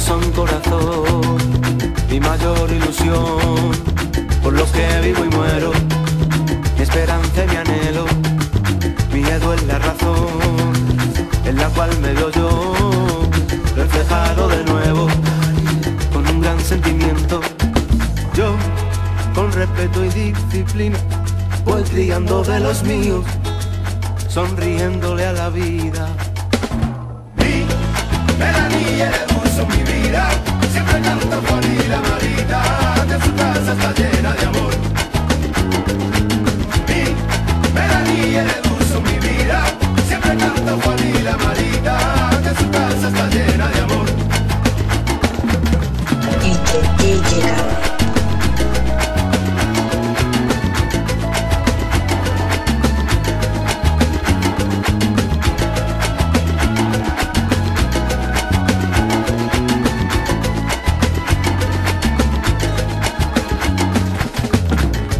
son corazón, mi mayor ilusión, por los que vivo y muero, mi esperanza y mi anhelo, mi miedo es la razón, en la cual me veo yo, reflejado de nuevo, con un gran sentimiento, yo, con respeto y disciplina, voy criando de los míos, sonriéndole a la vida. Casa está llena de amor.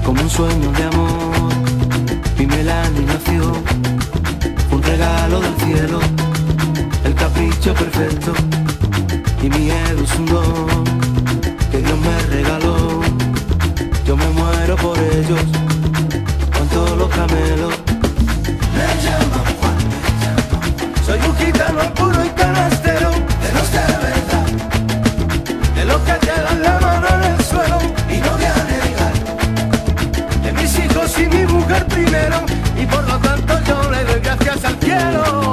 Como un sueño de amor. Mi Melanie nació, un regalo del cielo, el perfecto y mi ego es un don que Dios me regaló. Yo me muero por ellos, con todos los camelos. Me llaman Juan. Soy un gitano puro y canastero, de los de verdad, de los que te la mano en el suelo y no voy a negar. De mis hijos y mi mujer primero, y por lo tanto yo le doy gracias al cielo.